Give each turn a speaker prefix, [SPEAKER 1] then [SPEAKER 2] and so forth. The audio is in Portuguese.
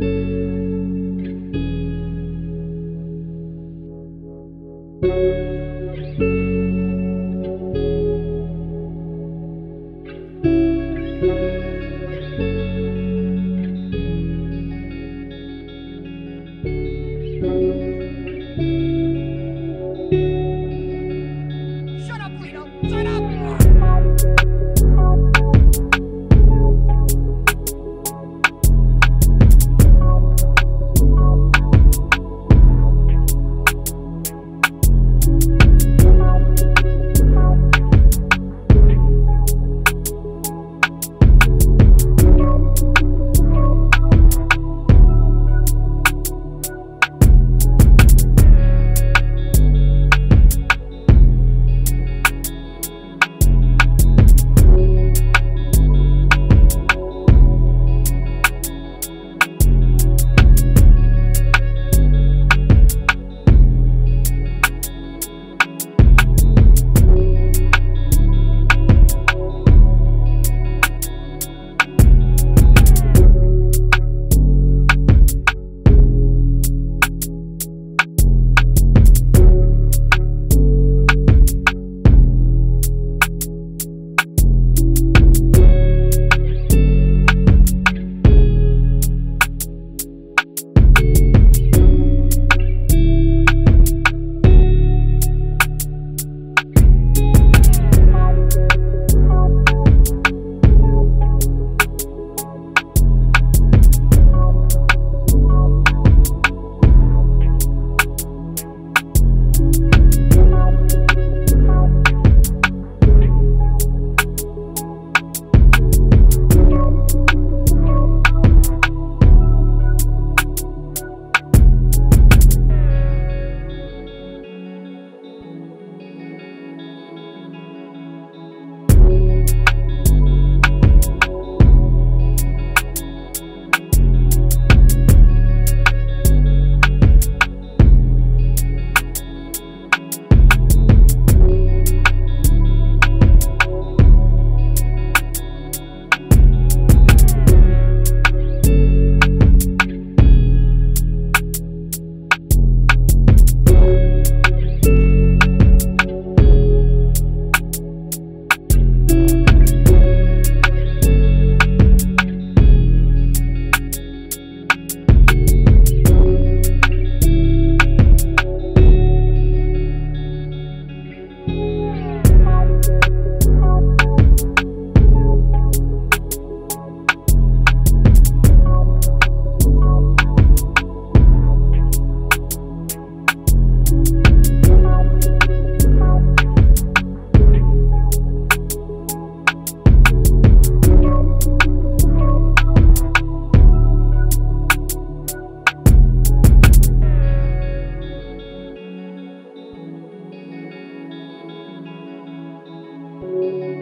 [SPEAKER 1] Música Thank you.